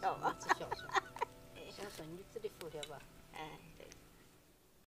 不是选现在，好了，巧啊。是孝顺。孝顺，你这里服了吧？哎。